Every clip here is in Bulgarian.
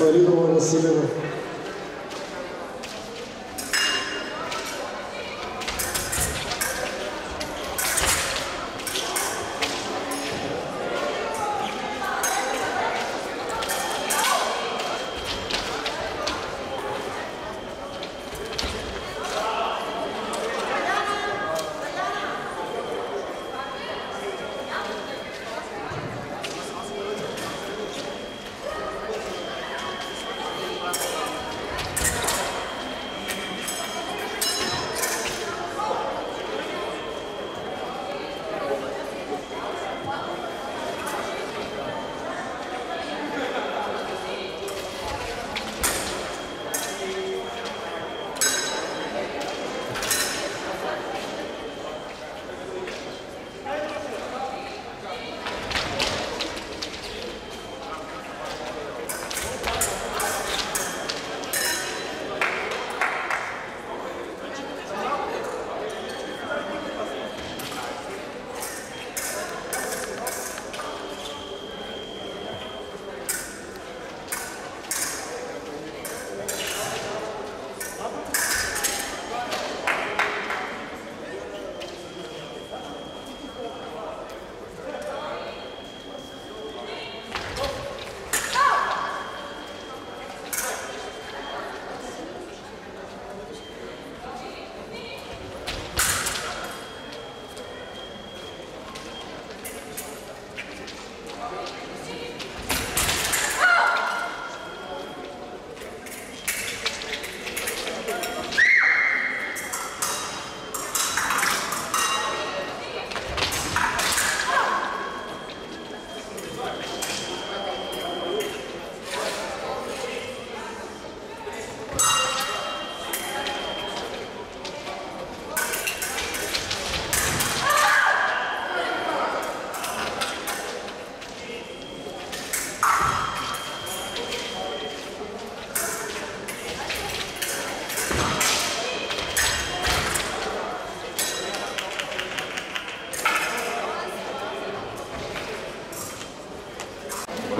Марину Васильевну.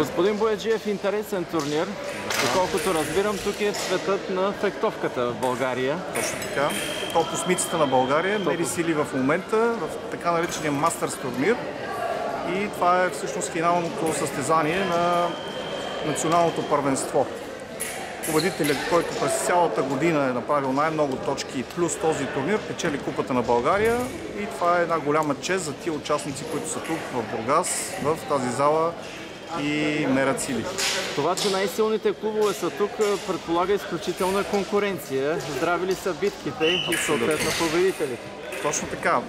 Господин Бояджиев, интересен турнир. Доколкото разбирам, тук е светът на фехтовката в България. Точно така. Топ осмицата на България мери сили в момента в така наречения Мастърс турнир. И това е всъщност финалното състезание на националното първенство. Победителят, който през цялата година е направил най-много точки плюс този турнир, печели Купата на България и това е една голяма чест за тия участници, които са тук в Бургас, в тази зала и мерят сили. Това, че най-силните клубове са тук, предполага изключителна конкуренция. Здрави ли са битките и съответно победителите? Точно така.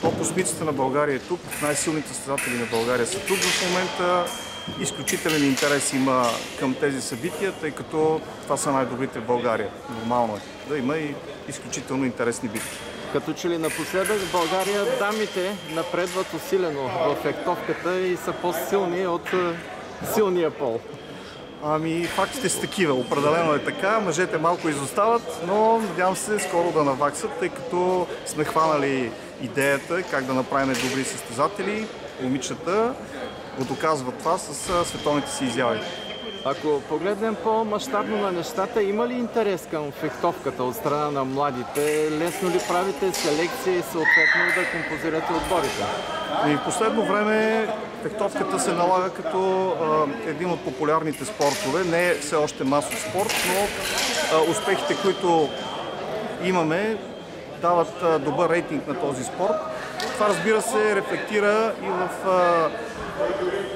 Топ осмицата на България е тук, най-силните състезатели на България са тук в момента. Изключителен интерес има към тези събития, тъй като това са най-добрите в България. Нормално е да има и изключително интересни битки. Като че ли напоследък в България дамите напредват усилено в фехтовката и са по-силни от е, силния пол. Ами, фактите са такива. Определено е така. Мъжете малко изостават, но надявам се скоро да наваксат, тъй като сме хванали идеята как да направим добри състезатели. Момичета го доказват това с световните си изяви. Ако погледнем по-масштабно на нещата, има ли интерес към фехтовката от страна на младите? Лесно ли правите селекция и съответно да композирате отборите? И в последно време фехтовката се налага като а, един от популярните спортове. Не е все още масов спорт, но а, успехите, които имаме, дават а, добър рейтинг на този спорт. Това разбира се рефлектира и в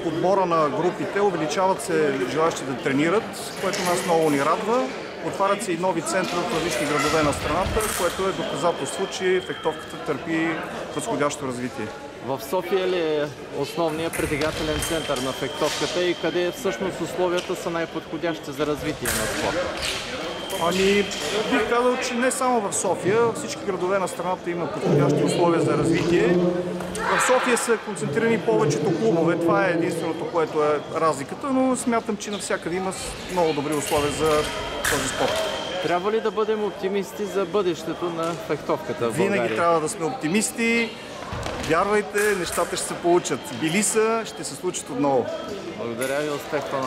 подбора на групите, увеличават се желащи да тренират, което нас много ни радва. Отварят се и нови центрове в различни градове на страната, което е доказателство, че фехтовката търпи възходящо развитие. В София ли е основният притегателен център на фехтовката и къде всъщност условията са най-подходящи за развитие на спорта? Ами, бих казал, че не само в София, всички градове на страната има подходящи условия за развитие. В София са концентрирани повечето клубове, това е единственото, което е разликата, но смятам, че навсякъде има много добри условия за този спорт. Трябва ли да бъдем оптимисти за бъдещето на фехтовката в България? Винаги трябва да сме оптимисти. Вярвайте, нещата ще се получат. Били са, ще се случат отново. Благодаря ви, успех по